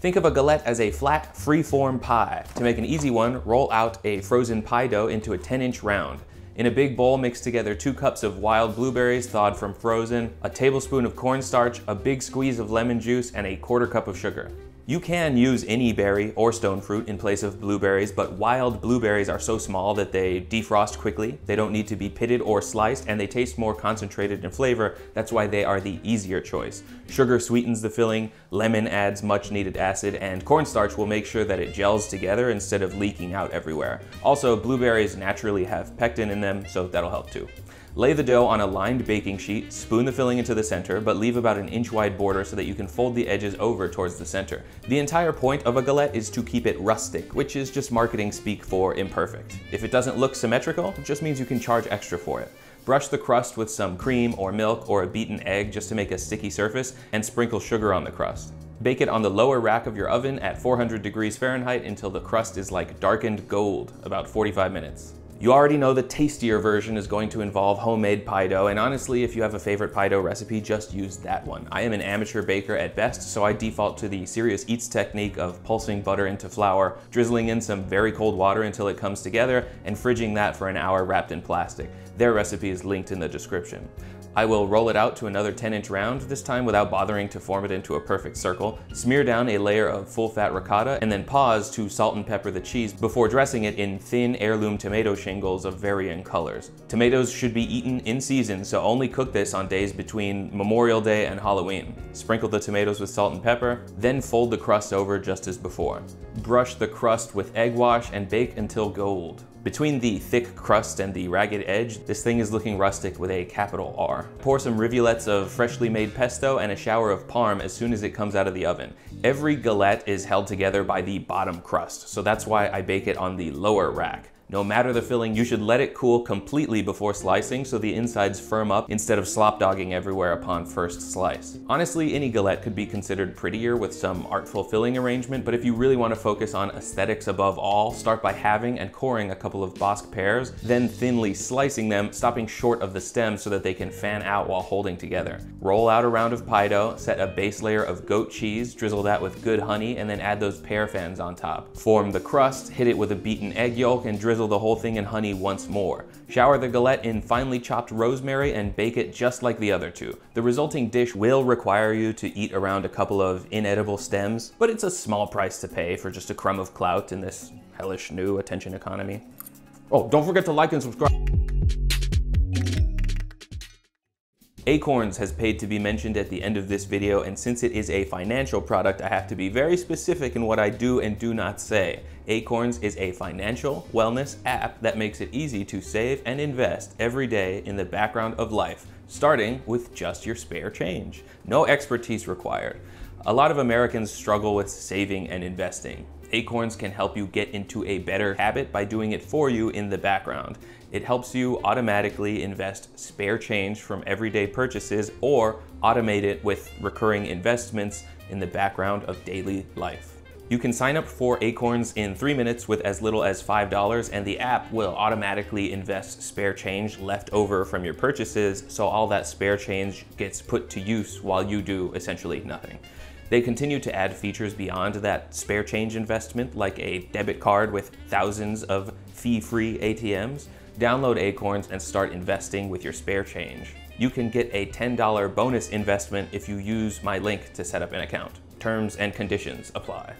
Think of a galette as a flat, free-form pie. To make an easy one, roll out a frozen pie dough into a 10-inch round. In a big bowl, mix together two cups of wild blueberries thawed from frozen, a tablespoon of cornstarch, a big squeeze of lemon juice, and a quarter cup of sugar. You can use any berry or stone fruit in place of blueberries, but wild blueberries are so small that they defrost quickly. They don't need to be pitted or sliced, and they taste more concentrated in flavor. That's why they are the easier choice. Sugar sweetens the filling, lemon adds much needed acid, and cornstarch will make sure that it gels together instead of leaking out everywhere. Also, blueberries naturally have pectin in them, so that'll help too. Lay the dough on a lined baking sheet, spoon the filling into the center, but leave about an inch wide border so that you can fold the edges over towards the center. The entire point of a galette is to keep it rustic, which is just marketing speak for imperfect. If it doesn't look symmetrical, it just means you can charge extra for it. Brush the crust with some cream or milk or a beaten egg just to make a sticky surface, and sprinkle sugar on the crust. Bake it on the lower rack of your oven at 400 degrees Fahrenheit until the crust is like darkened gold, about 45 minutes. You already know the tastier version is going to involve homemade pie dough, and honestly, if you have a favorite pie dough recipe, just use that one. I am an amateur baker at best, so I default to the Serious Eats technique of pulsing butter into flour, drizzling in some very cold water until it comes together, and fridging that for an hour wrapped in plastic. Their recipe is linked in the description. I will roll it out to another 10 inch round, this time without bothering to form it into a perfect circle, smear down a layer of full fat ricotta, and then pause to salt and pepper the cheese before dressing it in thin heirloom tomato shingles of varying colors. Tomatoes should be eaten in season, so only cook this on days between Memorial Day and Halloween. Sprinkle the tomatoes with salt and pepper, then fold the crust over just as before. Brush the crust with egg wash and bake until gold. Between the thick crust and the ragged edge, this thing is looking rustic with a capital R. Pour some rivulets of freshly made pesto and a shower of parm as soon as it comes out of the oven. Every galette is held together by the bottom crust, so that's why I bake it on the lower rack. No matter the filling, you should let it cool completely before slicing so the insides firm up instead of slop dogging everywhere upon first slice. Honestly, any galette could be considered prettier with some artful filling arrangement, but if you really want to focus on aesthetics above all, start by having and coring a couple of Bosc pears, then thinly slicing them, stopping short of the stem so that they can fan out while holding together. Roll out a round of pie dough, set a base layer of goat cheese, drizzle that with good honey, and then add those pear fans on top. Form the crust, hit it with a beaten egg yolk, and drizzle drizzle the whole thing in honey once more. Shower the galette in finely chopped rosemary and bake it just like the other two. The resulting dish will require you to eat around a couple of inedible stems, but it's a small price to pay for just a crumb of clout in this hellish new attention economy. Oh, don't forget to like and subscribe. Acorns has paid to be mentioned at the end of this video, and since it is a financial product, I have to be very specific in what I do and do not say. Acorns is a financial wellness app that makes it easy to save and invest every day in the background of life, starting with just your spare change. No expertise required. A lot of Americans struggle with saving and investing. Acorns can help you get into a better habit by doing it for you in the background. It helps you automatically invest spare change from everyday purchases or automate it with recurring investments in the background of daily life. You can sign up for Acorns in three minutes with as little as $5 and the app will automatically invest spare change left over from your purchases so all that spare change gets put to use while you do essentially nothing. They continue to add features beyond that spare change investment, like a debit card with thousands of fee-free ATMs. Download Acorns and start investing with your spare change. You can get a $10 bonus investment if you use my link to set up an account. Terms and conditions apply.